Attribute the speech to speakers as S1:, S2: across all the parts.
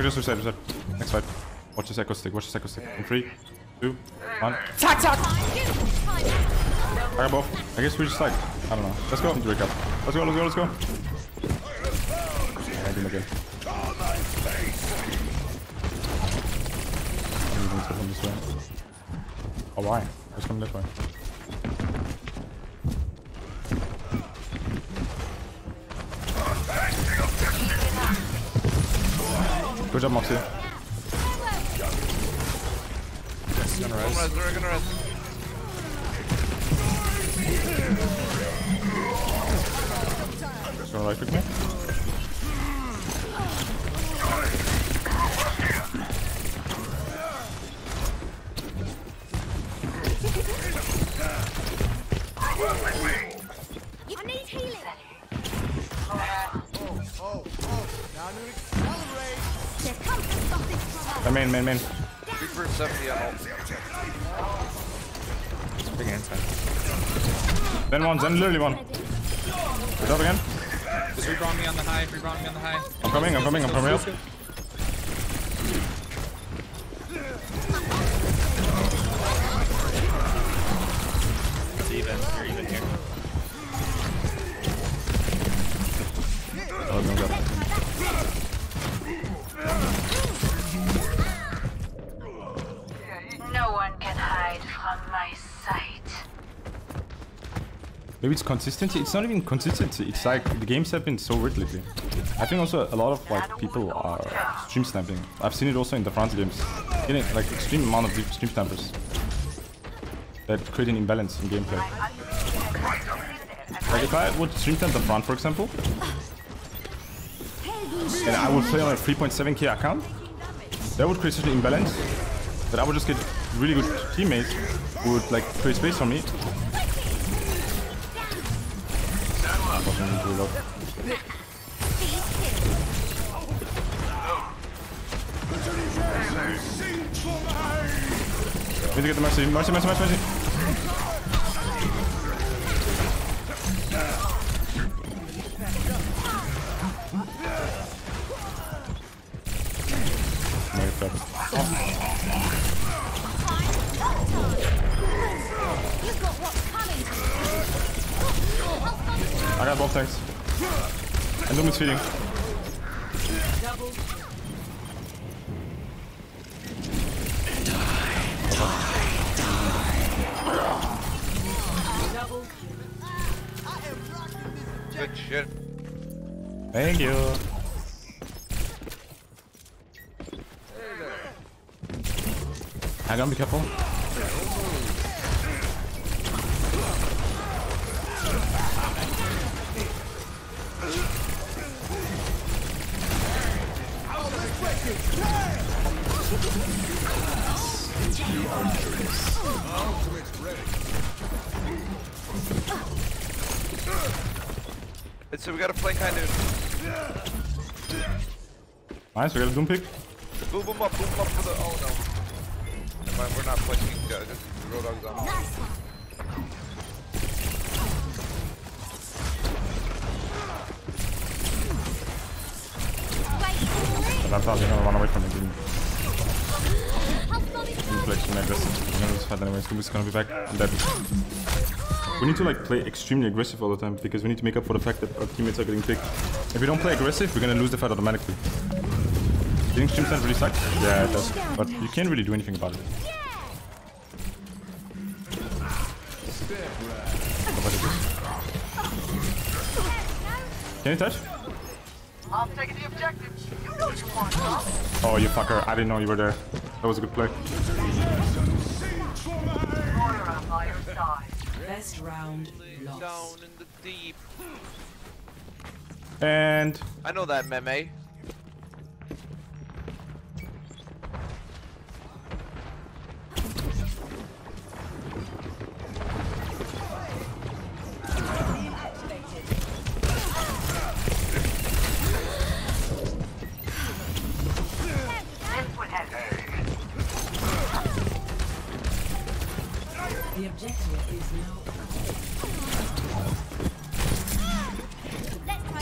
S1: Okay, just reset, reset. Next fight. Watch this echo stick, watch this echo stick. In three, two, one.
S2: Tack, tack!
S1: I got both. I guess we just like, I don't know. Let's go. Let's go, let's go, let's go. Yeah, I did again. I'm going to come this way. Oh, why? Let's come this way. Good job, Moxie.
S3: Gonna res, we're gonna res.
S1: Just gonna right click me.
S4: I need healing. There comes the sausage trouble.
S1: Uh, main, main, main.
S3: Reaper 70 on ult.
S2: Big inside.
S1: Then one, then literally one. Good up again.
S2: Just rebrawn me on the high, rebrawn me on the high.
S1: I'm coming, I'm coming, I'm coming up.
S2: It's
S1: consistency. It's not even consistency. It's like the games have been so weird lately. I think also a lot of like people are stream sniping. I've seen it also in Dafran games. Getting like extreme amount of stream snipers that create an imbalance in gameplay. Like if I would stream snipe Dafran, for example, and I would play on a 3.7k account, that would create such an imbalance that I would just get really good teammates who would like create space for me Fucking need to reload. Need to get the mercy. Mercy, mercy, mercy, mercy. Mega trap.
S4: You've
S1: I got both tanks. And Doom is feeding.
S3: Good shit.
S1: Thank you. Hang on, be careful.
S3: So we gotta play kind of
S1: Nice, we got a Doom pick.
S3: boom boom up, boom up for the. Oh no. Never mind, we're not pushing. Uh, just road dogs on.
S4: Nice one.
S1: I thought he was gonna run away from me. Didn't
S4: How strong is
S1: didn't play extremely aggressive. You know, this fight anyways. Gonna be back. Dead. We need to like play extremely aggressive all the time because we need to make up for the fact that our teammates are getting picked. If we don't play aggressive, we're gonna lose the fight automatically. Do you think stream stand really sucks? Yeah, it does. But you can't really do anything about it. What is this? Can you touch?
S5: I'm taking the objective. You know you want, huh?
S1: Oh, you fucker. I didn't know you were there. That was a good play.
S6: Best round lost.
S3: Down in the deep.
S1: And
S3: I know that meme.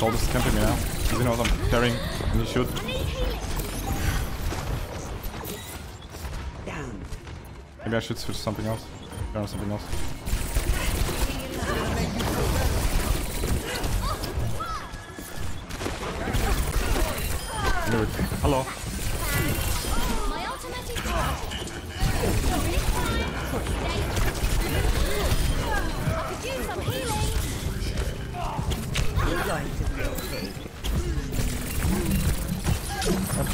S6: All
S1: just camping me now. He knows I'm carrying and he
S4: shoot.
S1: Maybe I should switch something else. Turn something else. Hello. Blah,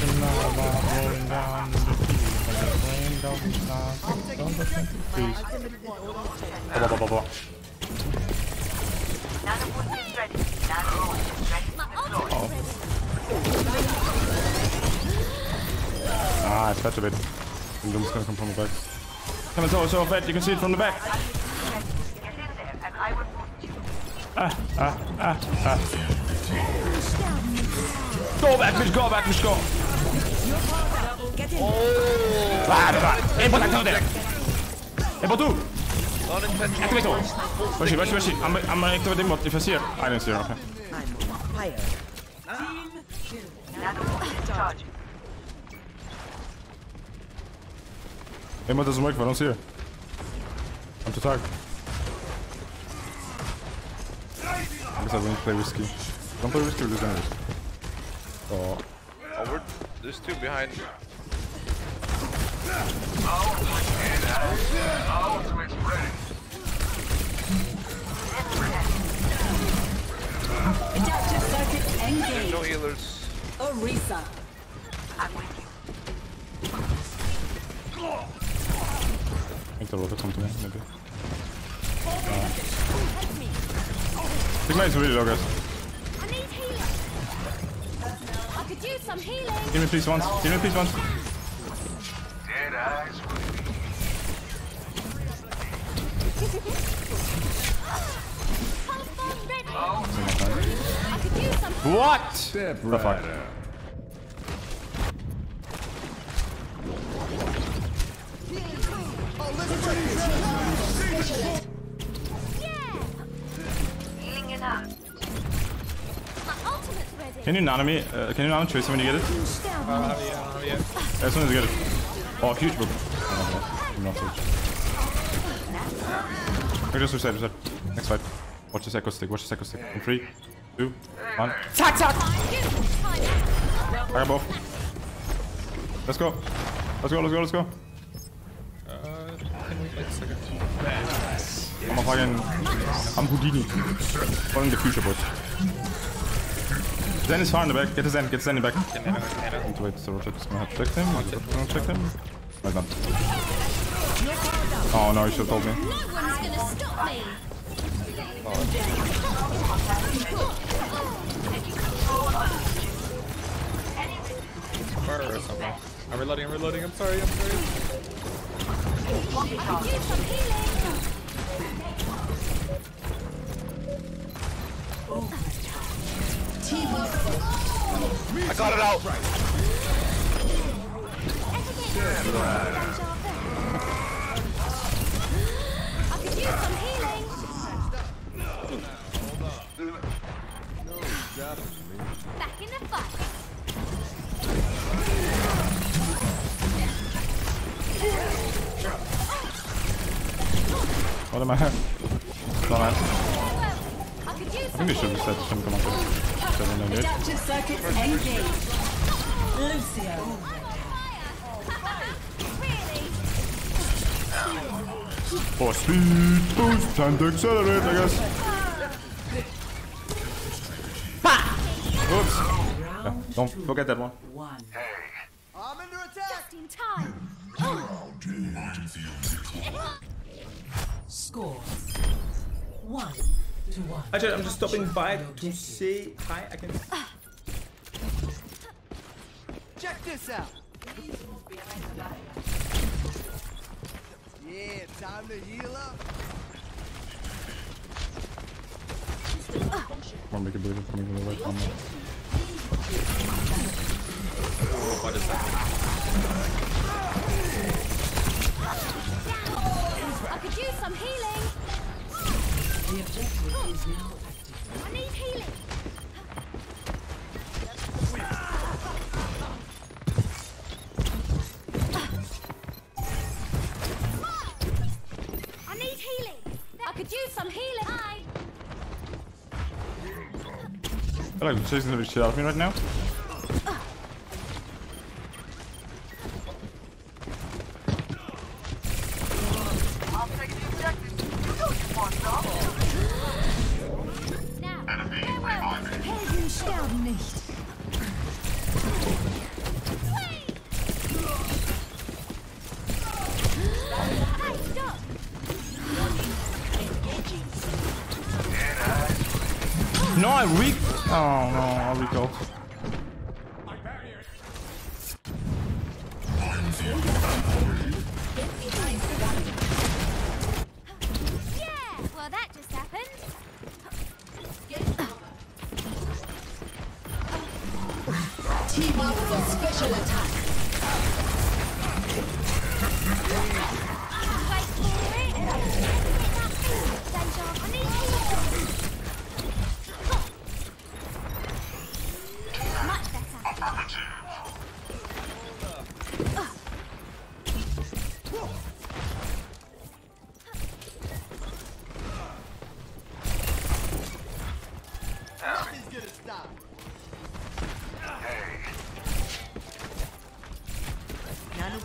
S1: blah, blah, blah.
S5: Nano boost is ready. Nano boost is ready.
S4: My ultimate is ready.
S1: Ah, it's better bit. Doom's gonna come from the back. Come on, so, so fat, you can see it from the back.
S5: Get in there, and
S1: Go back, bitch, go back, bitch, go. Oh! Ah, ah. Hey, put that down there. Hey, bot 2. Activate all. Where's she, where's she, where's she? I'm, I'm gonna activate the bot if I see her. I didn't see her, okay.
S5: Nano boost.
S1: Hey, bot doesn't work if I don't see her. I'm too tired. I guess I won't play risky. Don't play risky, we lose anyways. Oh.
S3: Oh, we're, there's two behind.
S5: Ultimate's.
S6: Adaptive circuits engaged.
S3: No healers.
S6: Orisa.
S5: I'm with you.
S1: I think the rotor come to me, maybe. Big man is really low, guys.
S4: Some healing.
S1: Give me please once. Give me please once.
S5: Dead eyes
S4: Health bomb ready. I could use some
S1: What? Step the fuck?
S5: healing
S1: Can you nano me? Uh, can you nano Tracer when you get it?
S2: Uh, yeah, yeah.
S1: As soon as you get it. Oh, huge book. Oh, no, not huge. Okay, just reset, reset. Next fight. Watch this echo stick, watch this echo stick. In three, two, one. Tack, tack!
S4: You, time
S1: I got both. Let's go. Let's go, let's go, let's go.
S2: Uh, can we wait a second?
S1: I'm a fucking... I'm Houdini. Following the future, boys. Zen is far in the back. Get the Zen, get Zen the back.
S2: Can nano, can nano.
S1: Wait, so Rotet's gonna have to check him. Is gonna check him? No, he's. Oh no, you should have told me.
S4: No one's gonna stop me.
S2: Far or something. I'm reloading, I'm reloading, I'm sorry, I'm sorry.
S4: I
S3: I got it out.
S4: I could use some healing. Back in the fight.
S1: What am I? Not.
S4: I could use
S1: I
S4: some
S1: think they should have said shouldn't come up with seven and eight.
S6: Adaptive circuits engaged. Lucio.
S1: For speed boost, time to accelerate, I guess. Oops. Yeah, don't forget that one.
S6: One.
S4: Just in time.
S6: Score. One to one.
S1: Actually, I'm just stopping by to say hi. I can.
S7: Check this out. Yeah, time to heal up.
S1: Come on, make it believe it coming from the right one.
S2: What is that?
S4: I could use some healing.
S6: I need healing. I could
S4: use some healing.
S1: I. Hello, Susan's a bit shit me right now. No, I weak. Oh no, I recalled.
S4: Yeah, well that just happened.
S6: Team up for special attack.
S4: Wait for it.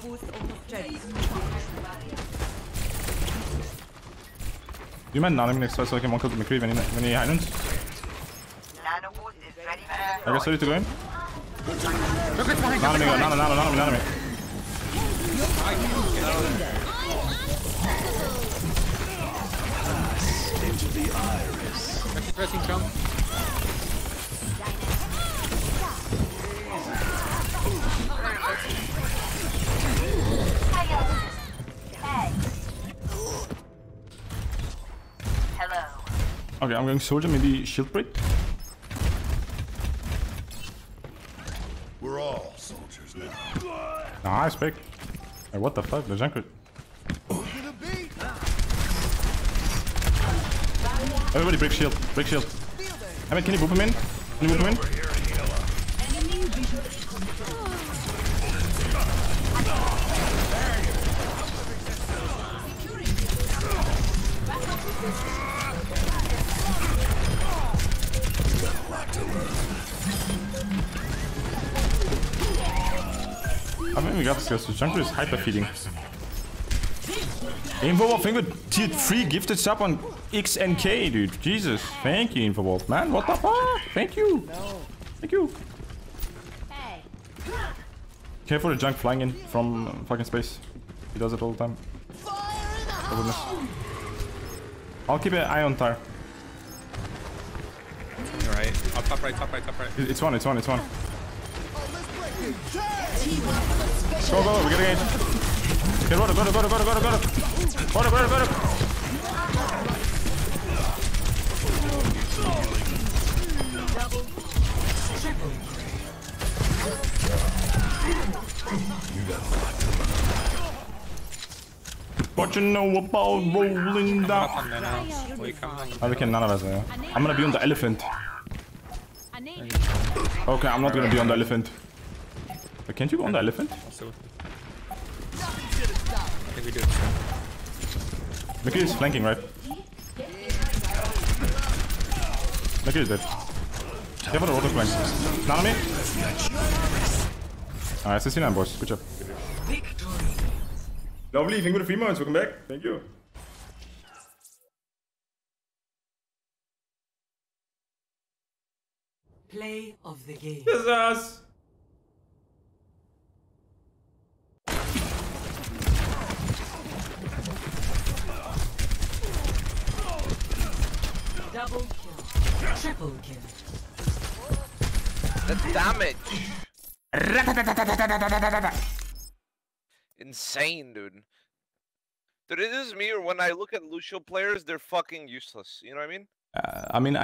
S1: Do you mind nanoming next time so I can walk up to McCree when he, when he islands?
S5: Nano boost is ready for
S1: I guess ready to go in? Nanoming, go, nano, nano, nano, nano.
S2: Actually pressing jump.
S1: Okay, I'm going soldier, maybe shield break.
S8: We're all soldiers now.
S1: Nice pick. Hey, what the fuck? The junker. Everybody break shield. Break shield. I mean, can you boop him in? Can you boop him in? I think we got this guys. The junker is hyper feeding. Infowolf, thank you for tier 3 gifted sub on XNK, dude. Jesus. Thank you, Infowolf, man. What the fuck? Thank you. Thank you.
S4: Hey.
S1: Careful the junk flying in from fucking space. He does it all the time. Oh, goodness. I'll keep an eye on Tyre.
S2: You're right. Top right, top right, top right.
S1: It's one, it's one, it's one. Go, go, go, we get engaged. Get water, go, go, go, go, go, go, go. Water, go, go, go. What you know about rolling down?
S2: Top nano. Wait, come on.
S1: Oh, we can none of us, yeah. I'm gonna be on the elephant. Okay, I'm not gonna be on the elephant. But can't you go on the elephant?
S2: Also. I think we do it soon.
S1: Mickey is flanking, right? Mickey is dead. Careful the rotor flank. None on me? Alright, 69 boys. Good job. Lovely, thank you for the free moments. Welcome back. Thank you.
S6: Play of the game.
S1: This is us.
S6: Double kill. Triple kill.
S3: The damage. Insane, dude. Dude, it is me or when I look at Lucio players, they're fucking useless. You know what I mean?
S1: Uh, I mean, I,